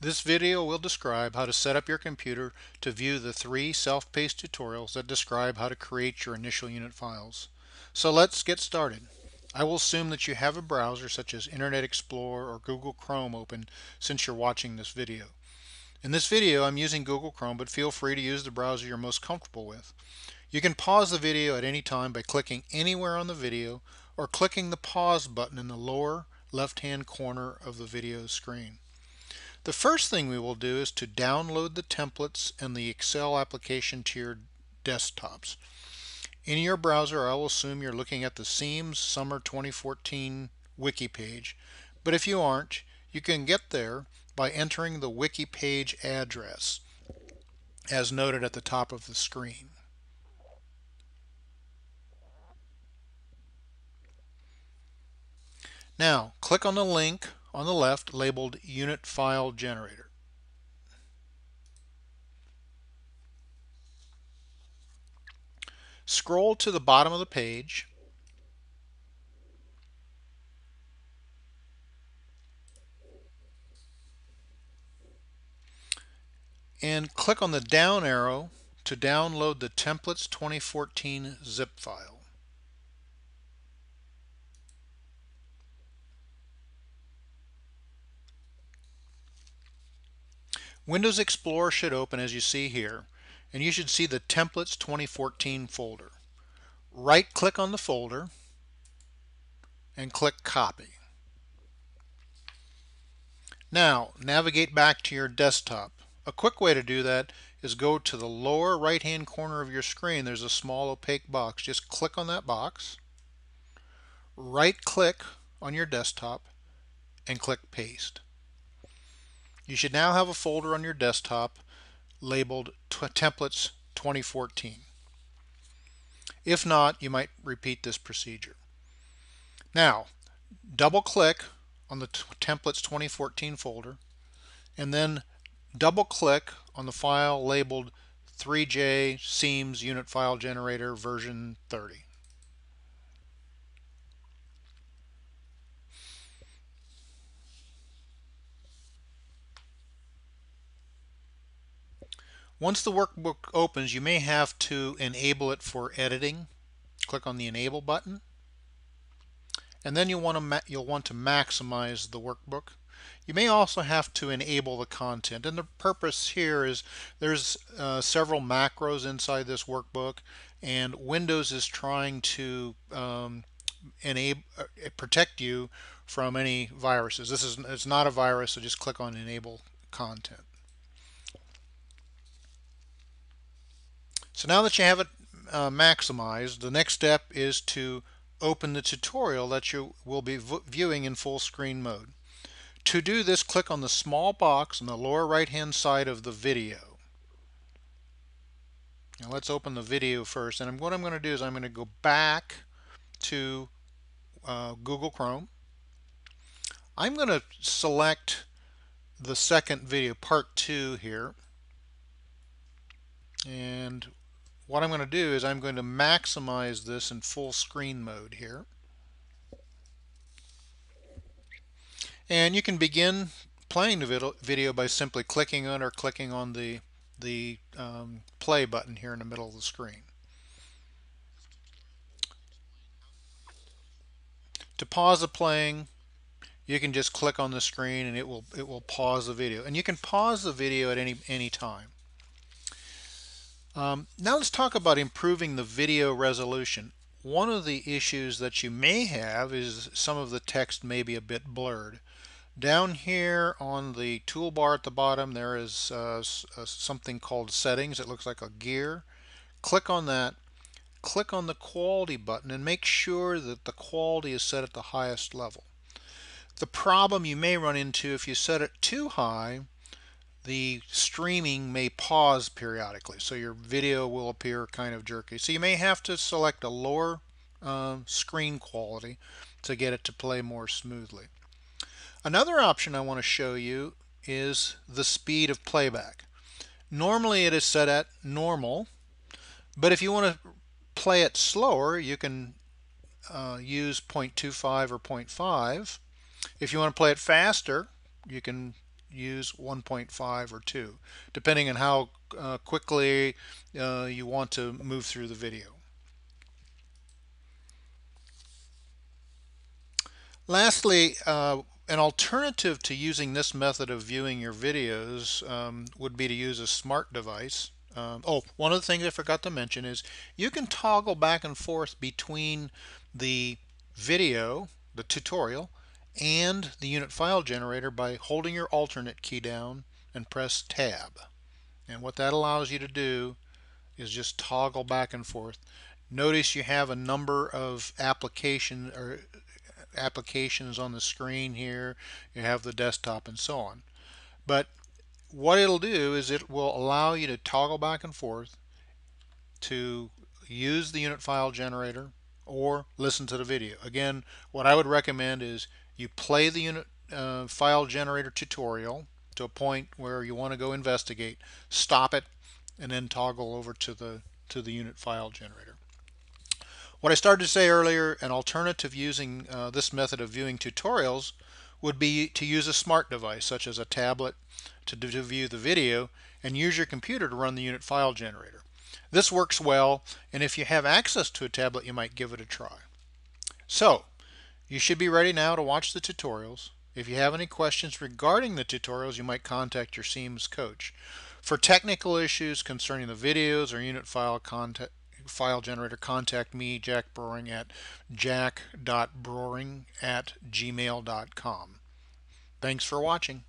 This video will describe how to set up your computer to view the three self-paced tutorials that describe how to create your initial unit files. So let's get started. I will assume that you have a browser such as Internet Explorer or Google Chrome open since you're watching this video. In this video I'm using Google Chrome but feel free to use the browser you're most comfortable with. You can pause the video at any time by clicking anywhere on the video or clicking the pause button in the lower left hand corner of the video screen. The first thing we will do is to download the templates and the Excel application to your desktops. In your browser, I will assume you're looking at the CEEMS Summer 2014 wiki page, but if you aren't, you can get there by entering the wiki page address as noted at the top of the screen. Now, click on the link on the left labeled Unit File Generator. Scroll to the bottom of the page and click on the down arrow to download the Templates 2014 zip file. Windows Explorer should open as you see here and you should see the Templates 2014 folder. Right click on the folder and click copy. Now navigate back to your desktop. A quick way to do that is go to the lower right hand corner of your screen there's a small opaque box. Just click on that box. Right click on your desktop and click paste. You should now have a folder on your desktop labeled Templates 2014. If not, you might repeat this procedure. Now, double click on the Templates 2014 folder and then double click on the file labeled 3J CEEMS Unit File Generator version 30. Once the workbook opens, you may have to enable it for editing. Click on the Enable button. And then you'll want to you'll want to maximize the workbook. You may also have to enable the content. And the purpose here is there's uh, several macros inside this workbook and Windows is trying to um, enable uh, protect you from any viruses. This is it's not a virus, so just click on enable content. So now that you have it uh, maximized, the next step is to open the tutorial that you will be viewing in full screen mode. To do this, click on the small box on the lower right hand side of the video. Now let's open the video first. And what I'm going to do is I'm going to go back to uh, Google Chrome. I'm going to select the second video, part two here. And what I'm going to do is I'm going to maximize this in full screen mode here. And you can begin playing the video by simply clicking on or clicking on the, the um, play button here in the middle of the screen. To pause the playing, you can just click on the screen and it will it will pause the video. And you can pause the video at any any time. Um, now let's talk about improving the video resolution. One of the issues that you may have is some of the text may be a bit blurred. Down here on the toolbar at the bottom there is uh, uh, something called settings. It looks like a gear. Click on that. Click on the quality button and make sure that the quality is set at the highest level. The problem you may run into if you set it too high the streaming may pause periodically so your video will appear kind of jerky. So you may have to select a lower uh, screen quality to get it to play more smoothly. Another option I want to show you is the speed of playback. Normally it is set at normal but if you want to play it slower you can uh, use 0.25 or 0.5 if you want to play it faster you can use 1.5 or 2, depending on how uh, quickly uh, you want to move through the video. Lastly, uh, an alternative to using this method of viewing your videos um, would be to use a smart device. Um, oh, one of the things I forgot to mention is you can toggle back and forth between the video, the tutorial, and the unit file generator by holding your alternate key down and press tab. And what that allows you to do is just toggle back and forth. Notice you have a number of application or applications on the screen here. You have the desktop and so on. But what it'll do is it will allow you to toggle back and forth to use the unit file generator or listen to the video. Again, what I would recommend is you play the unit uh, file generator tutorial to a point where you want to go investigate, stop it, and then toggle over to the to the unit file generator. What I started to say earlier, an alternative using uh, this method of viewing tutorials would be to use a smart device such as a tablet to, to view the video and use your computer to run the unit file generator. This works well and if you have access to a tablet you might give it a try. So you should be ready now to watch the tutorials. If you have any questions regarding the tutorials you might contact your CEEMS coach. For technical issues concerning the videos or unit file file generator, contact me, Jack Broering, at jack.broering at gmail.com. Thanks for watching.